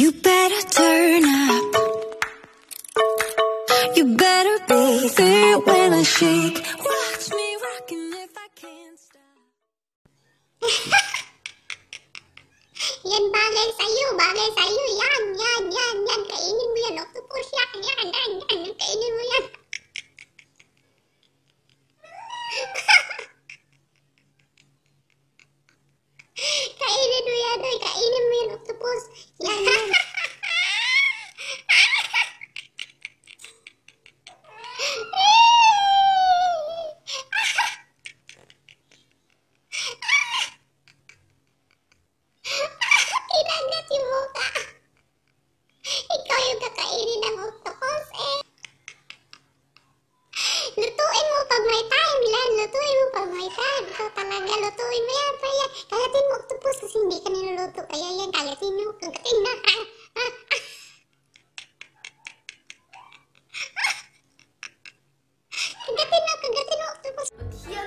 You better turn up. You better be there when I shake. Watch me rocking if I can't stop. Yan bagay sa'yo, bagay sa'yo. Yan, yan, yan, yan. Kainin mo yan. Octopus yan, yan, yan, yan. Kainin mo yan. Kainin mo yan. Kainin mo Muay bilang lo tuh ilmu Muay itu talaga lo tuh ilmu apa ya? Kaya tim waktu octopus kasi hindi ka niluluto kaya yan kaya tin mo kagatin na ah, ah, ah. mo